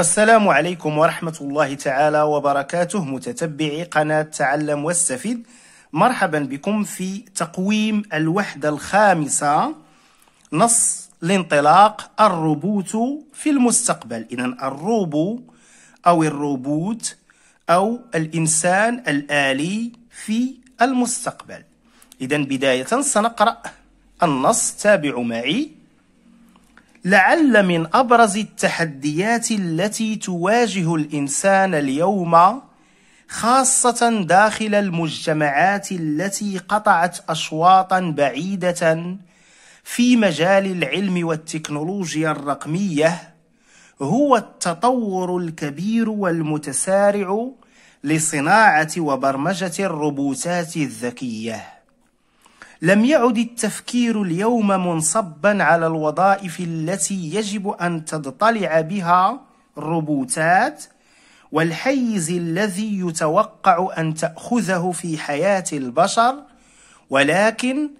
السلام عليكم ورحمة الله تعالى وبركاته متتبعي قناة تعلم واستفيد مرحبا بكم في تقويم الوحدة الخامسة نص الانطلاق الروبوت في المستقبل. إذا الروبو أو الروبوت أو الإنسان الآلي في المستقبل. إذا بداية سنقرأ النص تابعوا معي. لعل من أبرز التحديات التي تواجه الإنسان اليوم خاصة داخل المجتمعات التي قطعت اشواطا بعيدة في مجال العلم والتكنولوجيا الرقمية هو التطور الكبير والمتسارع لصناعة وبرمجة الروبوتات الذكية. لم يعد التفكير اليوم منصبا على الوظائف التي يجب أن تضطلع بها الروبوتات والحيز الذي يتوقع أن تأخذه في حياة البشر ولكن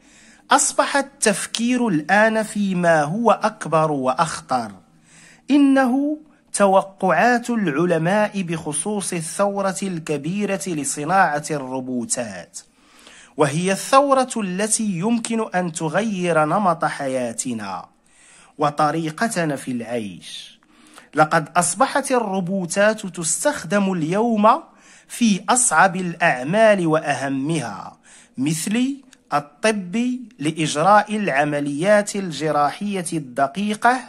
أصبح التفكير الآن فيما هو أكبر وأخطر. إنه توقعات العلماء بخصوص الثورة الكبيرة لصناعة الروبوتات. وهي الثورة التي يمكن أن تغير نمط حياتنا وطريقتنا في العيش. لقد أصبحت الروبوتات تستخدم اليوم في أصعب الأعمال وأهمها مثل الطب لإجراء العمليات الجراحية الدقيقة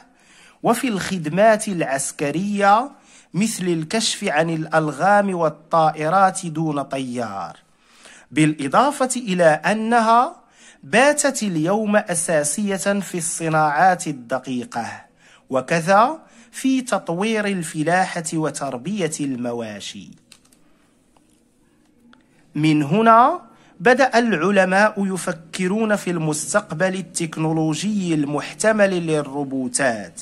وفي الخدمات العسكرية مثل الكشف عن الألغام والطائرات دون طيار. بالإضافة إلى أنها باتت اليوم أساسية في الصناعات الدقيقة وكذا في تطوير الفلاحة وتربية المواشي. من هنا بدأ العلماء يفكرون في المستقبل التكنولوجي المحتمل للروبوتات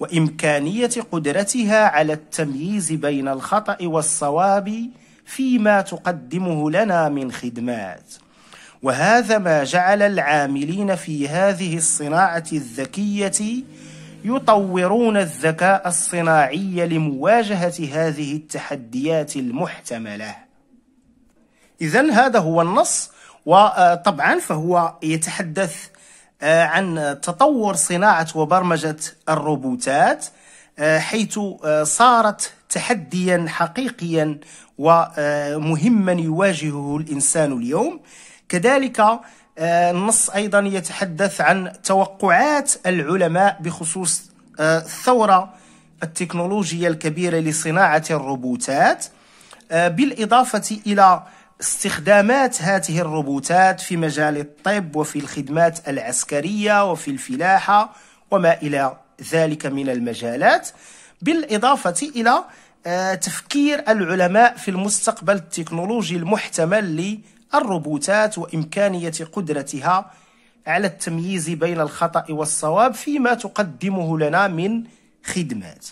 وإمكانية قدرتها على التمييز بين الخطأ والصواب فيما تقدمه لنا من خدمات. وهذا ما جعل العاملين في هذه الصناعة الذكية يطورون الذكاء الصناعي لمواجهة هذه التحديات المحتملة. إذا هذا هو النص وطبعا فهو يتحدث آه، عن تطور صناعة وبرمجة الروبوتات. حيث آه، صارت تحديا حقيقيا ومهما يواجهه الإنسان اليوم. كذلك آه، النص أيضا يتحدث عن توقعات العلماء بخصوص آه، الثورة التكنولوجية الكبيرة لصناعة الروبوتات آه، بالإضافة إلى استخدامات هذه الروبوتات في مجال الطب وفي الخدمات العسكرية وفي الفلاحة وما إلى ذلك من المجالات بالإضافة إلى آه، تفكير العلماء في المستقبل التكنولوجي المحتمل للروبوتات وإمكانية قدرتها على التمييز بين الخطأ والصواب فيما تقدمه لنا من خدمات.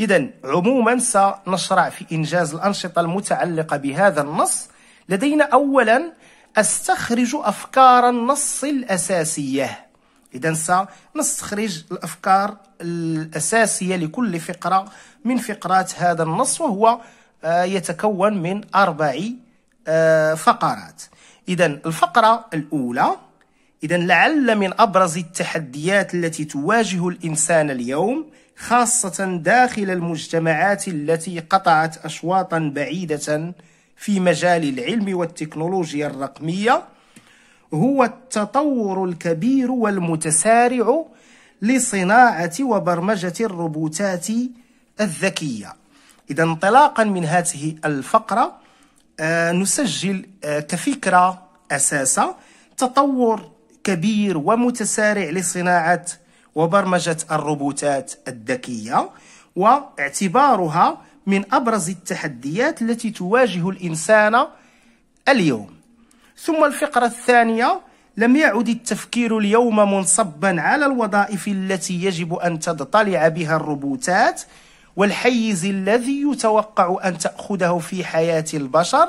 إذا عموما سنشرع في إنجاز الأنشطة المتعلقة بهذا النص. لدينا أولا أستخرج أفكار النص الأساسية. إذا سنستخرج الأفكار الأساسية لكل فقرة من فقرات هذا النص وهو آه، يتكون من أربع آه، فقرات. إذا الفقرة الأولى إذا لعل من أبرز التحديات التي تواجه الإنسان اليوم خاصة داخل المجتمعات التي قطعت أشواطا بعيدة في مجال العلم والتكنولوجيا الرقمية هو التطور الكبير والمتسارع لصناعة وبرمجة الروبوتات الذكية. إذا انطلاقا من هذه الفقرة آه، نسجل آه، كفكرة أساسة. تطور كبير ومتسارع لصناعة وبرمجة الروبوتات الذكية واعتبارها من أبرز التحديات التي تواجه الإنسان اليوم. ثم الفقرة الثانية لم يعد التفكير اليوم منصبا على الوظائف التي يجب أن تضطلع بها الروبوتات والحيز الذي يتوقع أن تأخذه في حياة البشر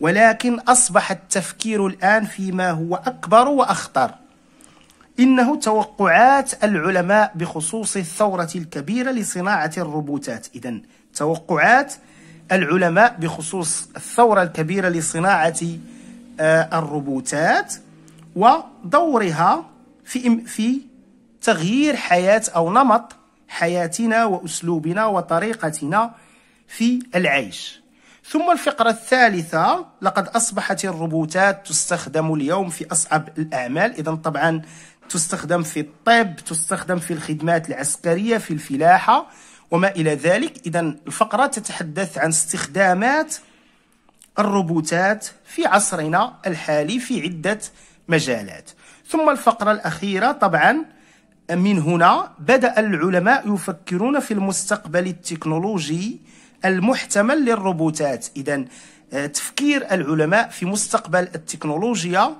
ولكن أصبح التفكير الآن فيما هو أكبر وأخطر. إنه توقعات العلماء بخصوص الثورة الكبيرة لصناعة الروبوتات. إذا توقعات العلماء بخصوص الثورة الكبيرة لصناعة الروبوتات ودورها في في تغيير حياة أو نمط حياتنا وأسلوبنا وطريقتنا في العيش. ثم الفقرة الثالثة لقد أصبحت الروبوتات تستخدم اليوم في أصعب الأعمال. إذا طبعا تستخدم في الطب تستخدم في الخدمات العسكرية في الفلاحة وما إلى ذلك. إذا الفقرة تتحدث عن استخدامات الروبوتات في عصرنا الحالي في عدة مجالات. ثم الفقرة الأخيرة طبعا من هنا بدأ العلماء يفكرون في المستقبل التكنولوجي المحتمل للروبوتات. إذا آه، تفكير العلماء في مستقبل التكنولوجيا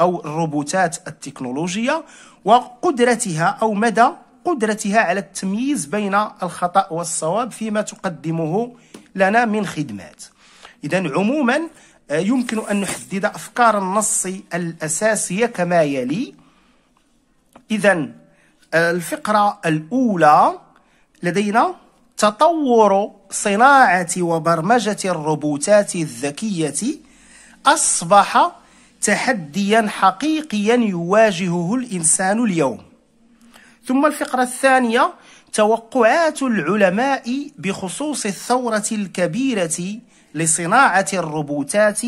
أو الروبوتات التكنولوجية وقدرتها أو مدى قدرتها على التمييز بين الخطأ والصواب فيما تقدمه لنا من خدمات. إذا عموما آه، يمكن أن نحدد أفكار النص الأساسية كما يلي. إذا آه، الفقرة الأولى لدينا تطور صناعة وبرمجة الروبوتات الذكية. أصبح تحديا حقيقيا يواجهه الإنسان اليوم. ثم الفقرة الثانية توقعات العلماء بخصوص الثورة الكبيرة لصناعة الروبوتات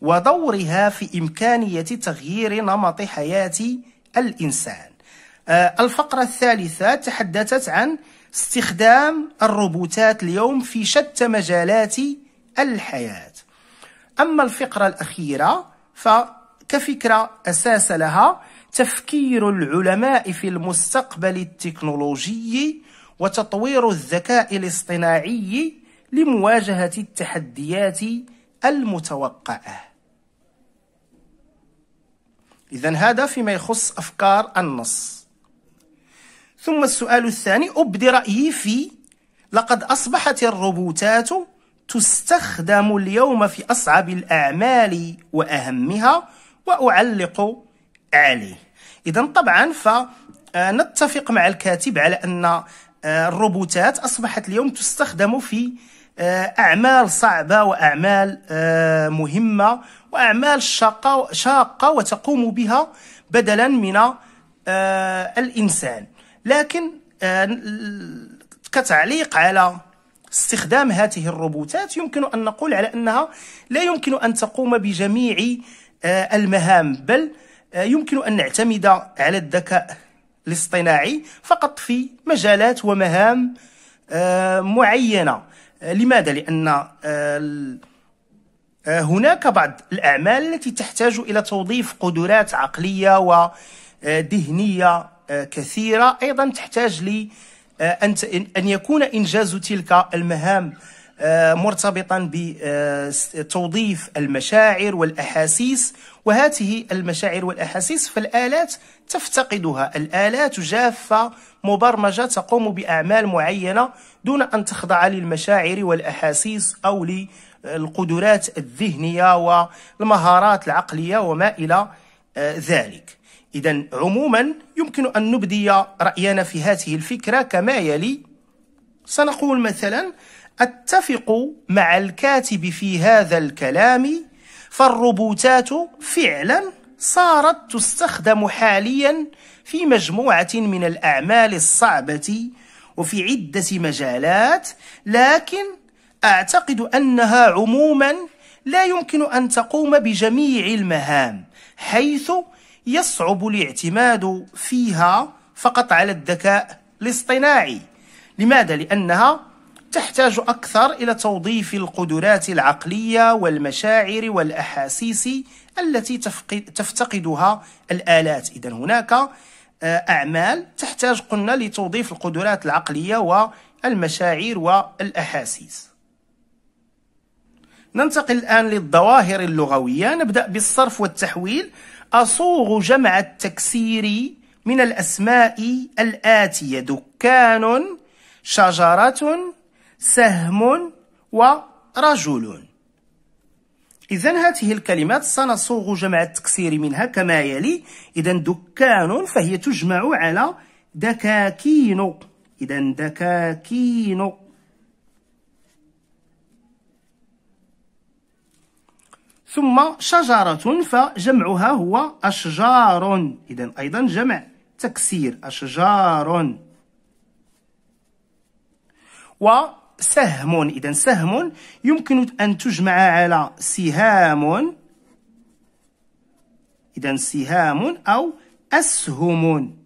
ودورها في إمكانية تغيير نمط حياة الإنسان. آه، الفقرة الثالثة تحدثت عن استخدام الروبوتات اليوم في شتى مجالات الحياة. أما الفقرة الأخيرة فكفكرة أساس لها تفكير العلماء في المستقبل التكنولوجي وتطوير الذكاء الاصطناعي لمواجهة التحديات المتوقعة. إذا هذا فيما يخص أفكار النص. ثم السؤال الثاني أبدي رأيي في لقد أصبحت الروبوتات تستخدم اليوم في أصعب الأعمال وأهمها وأعلق عليه. إذا طبعا فنتفق مع الكاتب على أن آه، الروبوتات أصبحت اليوم تستخدم في آه، أعمال صعبة وأعمال آه، مهمة وأعمال شاقة, وتقوم بها بدلا من الإنسان. لكن كتعليق على استخدام هذه الروبوتات يمكن أن نقول على أنها لا يمكن أن تقوم بجميع آه، المهام بل آه، يمكن أن نعتمد على الذكاء الاصطناعي فقط في مجالات ومهام آه، معينة. لماذا؟ لأن هناك بعض الأعمال التي تحتاج إلى توظيف قدرات عقلية وذهنية كثيرة أيضا تحتاج لي أن يكون إنجاز تلك المهام آه، مرتبطا بتوظيف المشاعر والأحاسيس وهذه المشاعر والأحاسيس فالآلات تفتقدها. الآلات جافة مبرمجة تقوم بأعمال معينة دون أن تخضع للمشاعر والأحاسيس أو للقدرات الذهنية والمهارات العقلية وما إلى آه، ذلك. إذا عموما يمكن أن نبدي رأينا في هذه الفكرة. كما يلي سنقول مثلا أتفق مع الكاتب في هذا الكلام فالروبوتات فعلا صارت تستخدم حاليا في مجموعة من الأعمال الصعبة وفي عدة مجالات لكن أعتقد أنها عموما لا يمكن أن تقوم بجميع المهام حيث يصعب الاعتماد فيها فقط على الذكاء الاصطناعي لماذا؟ لأنها تحتاج أكثر إلى توظيف القدرات العقلية والمشاعر والأحاسيس التي تفتقدها الآلات. إذا هناك آه، أعمال تحتاج قلنا لتوظيف القدرات العقلية والمشاعر والأحاسيس. ننتقل الآن للظواهر اللغوية. نبدأ بالصرف والتحويل. أصوغ جمع التكسير من الأسماء الآتية. دكان شجرة سهم ورجل إذا هذه الكلمات سنصوغ جمع التكسير منها كما يلي. إذا دكان فهي تجمع على دكاكين. إذا دكاكين. ثم شجرة فجمعها هو أشجار. إذا أيضا جمع تكسير أشجار. وسهم إذا سهم يمكن أن تجمع على سهام إذا سهام أو أسهم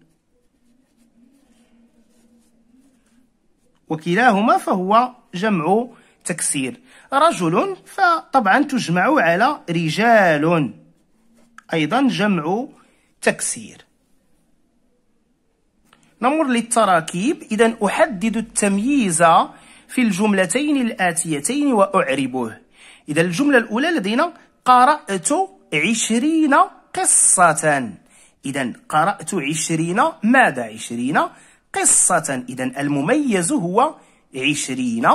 وكلاهما فهو جمع تكسير. رجل فطبعا تجمع على رجال. أيضا جمع تكسير. نمر للتراكيب. إذا أحدد التمييز في الجملتين الآتيتين وأعربه إذا الجملة الأولى لدينا قرأت عشرين قصة. إذا قرأت عشرين ماذا عشرين قصة؟ إذا المميز هو عشرين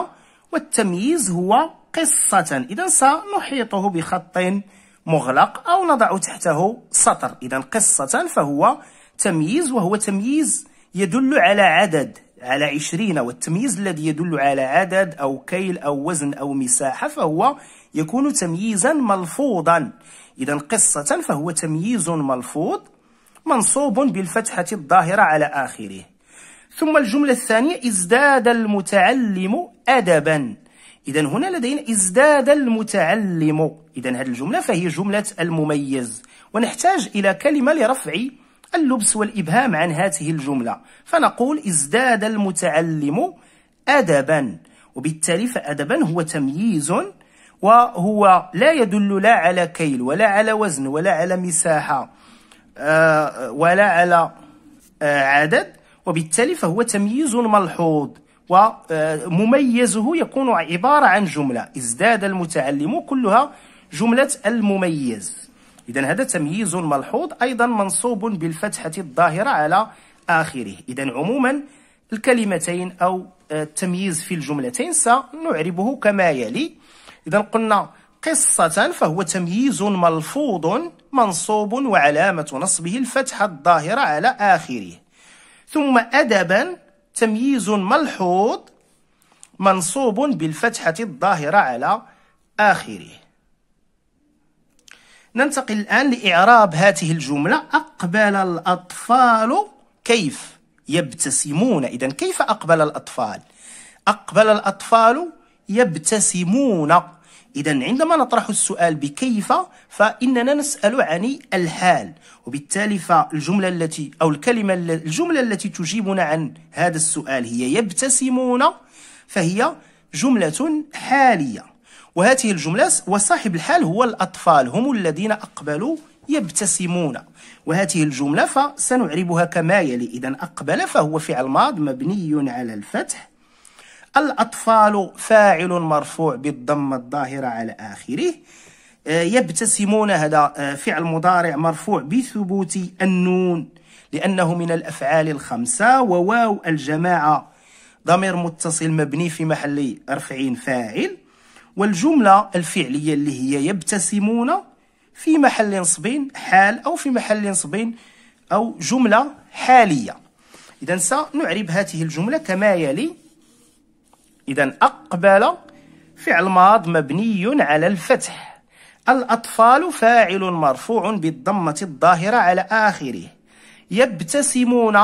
والتمييز هو قصة. إذا سنحيطه بخط مغلق أو نضع تحته سطر. إذا قصة فهو تمييز وهو تمييز يدل على عدد. على عشرين والتمييز الذي يدل على عدد أو كيل أو وزن أو مساحة فهو يكون تمييزا ملفوظا. إذا قصة فهو تمييز ملفوظ منصوب بالفتحة الظاهرة على آخره. ثم الجملة الثانية ازداد المتعلم أدبا. إذا هنا لدينا ازداد المتعلم. إذا هذه الجملة فهي جملة المميز. ونحتاج إلى كلمة لرفع اللبس والإبهام عن هذه الجملة. فنقول ازداد المتعلم أدبا. وبالتالي فأدبا هو تمييز وهو لا يدل لا على كيل ولا على وزن ولا على مساحة آه، ولا على آه، عدد. وبالتالي فهو تمييز ملحوظ ومميزه يكون عبارة عن جملة. ازداد المتعلم كلها جملة المميز. إذا هذا تمييز ملحوظ أيضا منصوب بالفتحة الظاهرة على آخره. إذا عموما الكلمتين أو التمييز في الجملتين سنعربه كما يلي. إذا قلنا قصة فهو تمييز ملفوظ منصوب وعلامة نصبه الفتحة الظاهرة على آخره. ثم أدبا تمييز ملحوظ منصوب بالفتحة الظاهرة على آخره. ننتقل الآن لإعراب هذه الجملة. أقبل الأطفال كيف يبتسمون. إذا كيف أقبل الأطفال؟ أقبل الأطفال يبتسمون. إذا عندما نطرح السؤال بكيف فإننا نسأل عن الحال وبالتالي فالجملة التي أو الكلمة الجملة التي تجيبنا عن هذا السؤال هي يبتسمون فهي جملة حالية. وهذه الجملة وصاحب الحال هو الأطفال هم الذين أقبلوا يبتسمون. وهذه الجملة فسنعربها كما يلي. إذا أقبل فهو فعل ماض مبني على الفتح. الأطفال فاعل مرفوع بالضمة الظاهرة على آخره. آه، يبتسمون هذا آه، فعل مضارع مرفوع بثبوت النون لأنه من الأفعال الخمسة. وواو الجماعة ضمير متصل مبني في محل رفع فاعل. والجملة الفعلية اللي هي يبتسمون في محل نصب حال أو في محل نصب أو جملة حالية. إذا سنعرب هذه الجملة كما يلي. إذا أقبل فعل ماض مبني على الفتح. الأطفال فاعل مرفوع بالضمة الظاهرة على آخره. يبتسمون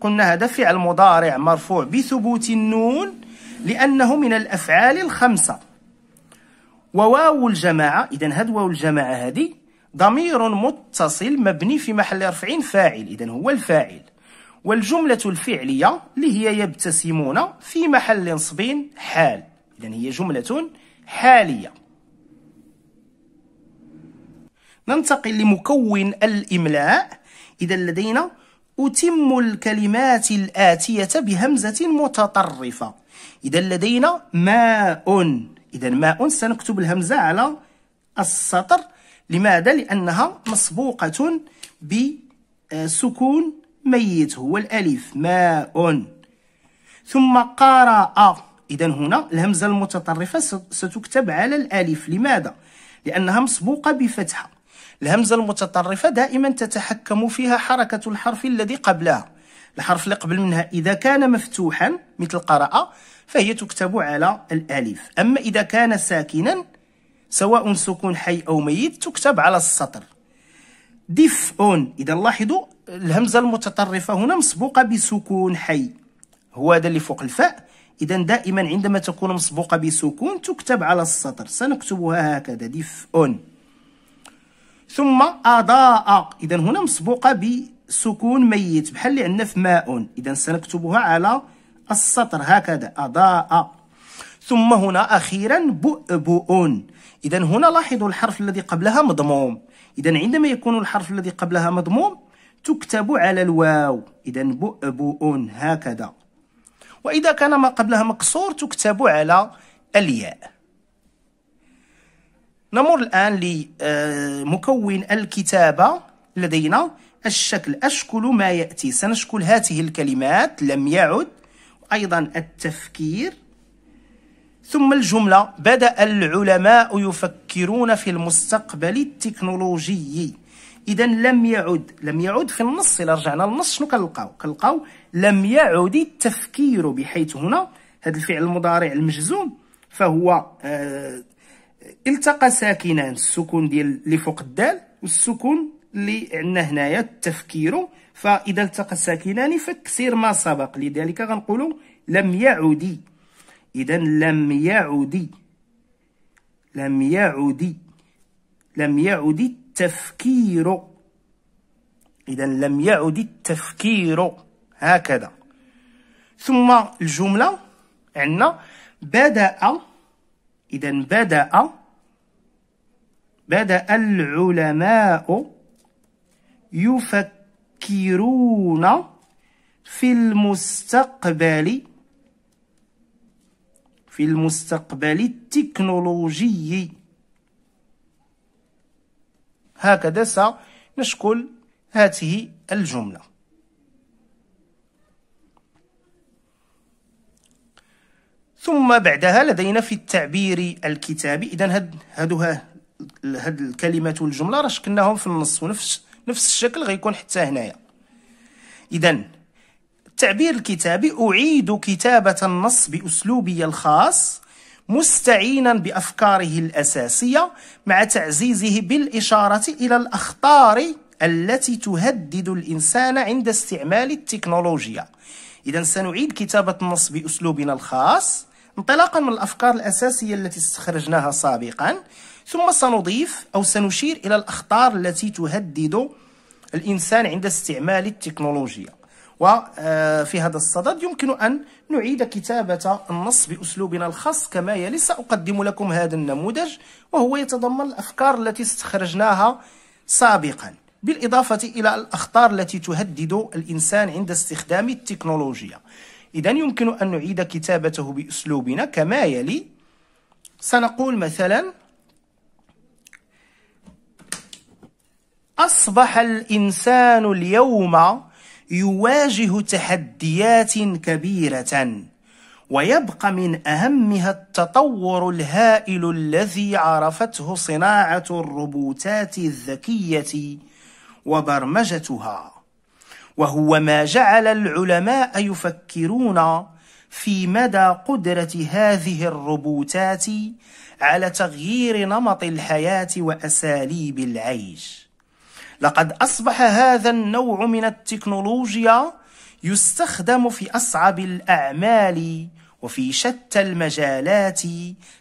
قلنا هذا فعل مضارع مرفوع بثبوت النون لأنه من الأفعال الخمسة. وواو الجماعة إذا هاد واو الجماعة هذه ضمير متصل مبني في محل رفع فاعل إذا هو الفاعل. والجملة الفعلية اللي هي يبتسمون في محل نصب حال إذا هي جملة حالية. ننتقل لمكون الإملاء إذا لدينا أتم الكلمات الآتية بهمزة متطرفة. إذا لدينا ماء. إذا ماء سنكتب الهمزة على السطر. لماذا؟ لأنها مسبوقة بسكون ميت هو الألف ماء. ثم قرأ إذا هنا الهمزة المتطرفة ستكتب على الألف. لماذا؟ لأنها مسبوقة بفتحة. الهمزة المتطرفة دائما تتحكم فيها حركة الحرف الذي قبلها. الحرف اللي قبل منها إذا كان مفتوحا مثل قرأ فهي تكتب على الألف. أما إذا كان ساكنا سواء سكون حي أو ميت تكتب على السطر. دفء إذا لاحظوا الهمزة المتطرفة هنا مسبوقة بسكون حي. هو هذا اللي فوق الفاء. إذا دائما عندما تكون مسبوقة بسكون تكتب على السطر. سنكتبها هكذا. دفء ثم أضاء. إذا هنا مسبوقة بسكون ميت بحال اللي عندنا في ماء. إذا سنكتبها على السطر هكذا أضاء. ثم هنا أخيرا بؤبؤ. إذا هنا لاحظوا الحرف الذي قبلها مضموم. إذا عندما يكون الحرف الذي قبلها مضموم تكتب على الواو. إذا بؤبؤ هكذا. وإذا كان ما قبلها مكسور تكتب على الياء. نمر الآن لمكون الكتابة لدينا الشكل. أشكل ما يأتي. سنشكل هذه الكلمات. لم يعد. أيضا التفكير. ثم الجملة. بدأ العلماء يفكرون في المستقبل التكنولوجي. إذا لم يعد. لم يعد في النص. إلا رجعنا للنص. شنو كنلقاو؟ كنلقاو لم يعد التفكير. بحيث هنا هذا الفعل المضارع المجزوم. فهو آه التقى ساكنان. السكون ديال اللي فوق الدال. والسكون اللي عندنا هنايا التفكير فإذا التقى الساكنان فكسر ما سبق. لذلك غنقولوا لم يعد. إذا لم يعد. لم يعد. لم يعد التفكير. إذا لم يعد التفكير. هكذا. ثم الجملة عندنا بدأ. إذا بدأ. بدأ العلماء يفكرون في المستقبل في المستقبل التكنولوجي. هكذا سنشكل هذه الجملة. ثم بعدها لدينا في التعبير الكتابي. إذا هاد هادو هاد الكلمات والجملة راه شكلناهم في النص ونفس نفس الشكل غيكون حتى هنايا. إذا التعبير الكتابي أعيد كتابة النص بأسلوبي الخاص مستعينا بأفكاره الأساسية مع تعزيزه بالإشارة إلى الأخطار التي تهدد الإنسان عند استعمال التكنولوجيا. إذا سنعيد كتابة النص بأسلوبنا الخاص انطلاقا من الأفكار الأساسية التي استخرجناها سابقا. ثم سنضيف أو سنشير إلى الأخطار التي تهدد الإنسان عند استعمال التكنولوجيا. وفي هذا الصدد يمكن أن نعيد كتابة النص بأسلوبنا الخاص كما يلي سأقدم لكم هذا النموذج وهو يتضمن الأفكار التي استخرجناها سابقا بالإضافة إلى الأخطار التي تهدد الإنسان عند استخدام التكنولوجيا. إذا يمكن أن نعيد كتابته بأسلوبنا كما يلي سنقول مثلا أصبح الإنسان اليوم يواجه تحديات كبيرة ويبقى من أهمها التطور الهائل الذي عرفته صناعة الروبوتات الذكية وبرمجتها. وهو ما جعل العلماء يفكرون في مدى قدرة هذه الروبوتات على تغيير نمط الحياة وأساليب العيش. لقد أصبح هذا النوع من التكنولوجيا يستخدم في أصعب الأعمال وفي شتى المجالات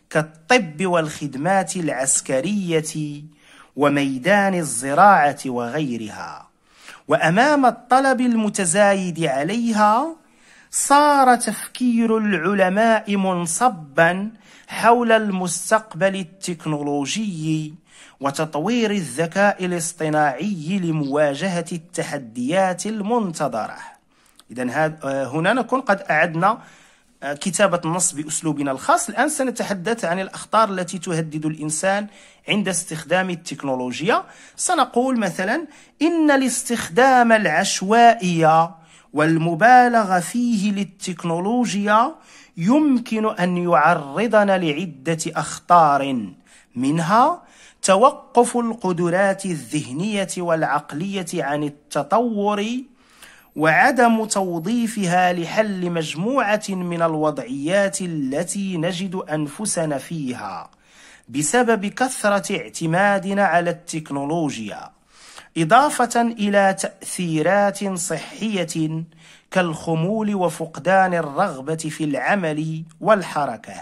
كالطب والخدمات العسكرية وميدان الزراعة وغيرها. وأمام الطلب المتزايد عليها صار تفكير العلماء منصبا حول المستقبل التكنولوجي وتطوير الذكاء الاصطناعي لمواجهة التحديات المنتظرة. إذا هنا نكون قد أعدنا كتابة النص بأسلوبنا الخاص. الآن سنتحدث عن الأخطار التي تهدد الإنسان عند استخدام التكنولوجيا. سنقول مثلا إن الاستخدام العشوائي والمبالغ فيه للتكنولوجيا يمكن أن يعرضنا لعدة أخطار منها توقف القدرات الذهنية والعقلية عن التطور وعدم توظيفها لحل مجموعة من الوضعيات التي نجد أنفسنا فيها بسبب كثرة اعتمادنا على التكنولوجيا إضافة إلى تأثيرات صحية كالخمول وفقدان الرغبة في العمل والحركة.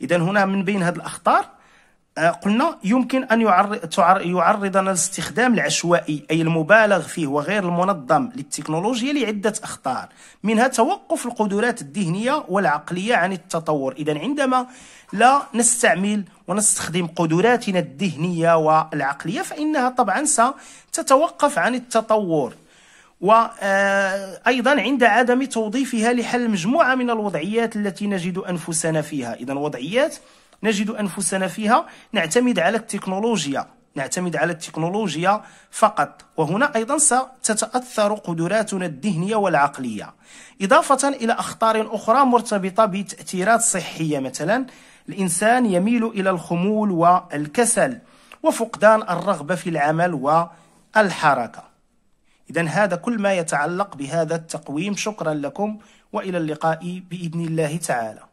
إذا هنا من بين هذه الأخطار آه، قلنا يمكن أن يعرضنا الاستخدام العشوائي أي المبالغ فيه وغير المنظم للتكنولوجيا لعدة أخطار منها توقف القدرات الذهنية والعقلية عن التطور. إذا عندما لا نستعمل ونستخدم قدراتنا الذهنية والعقلية فإنها طبعا ستتوقف عن التطور. وأيضا عند عدم توظيفها لحل مجموعة من الوضعيات التي نجد أنفسنا فيها. إذا وضعيات نجد أنفسنا فيها. نعتمد على التكنولوجيا. نعتمد على التكنولوجيا فقط. وهنا أيضا ستتأثر قدراتنا الذهنية والعقلية. إضافة إلى أخطار أخرى مرتبطة بتأثيرات صحية. مثلا الإنسان يميل إلى الخمول والكسل وفقدان الرغبة في العمل والحركة. إذا هذا كل ما يتعلق بهذا التقويم. شكرا لكم وإلى اللقاء بإذن الله تعالى.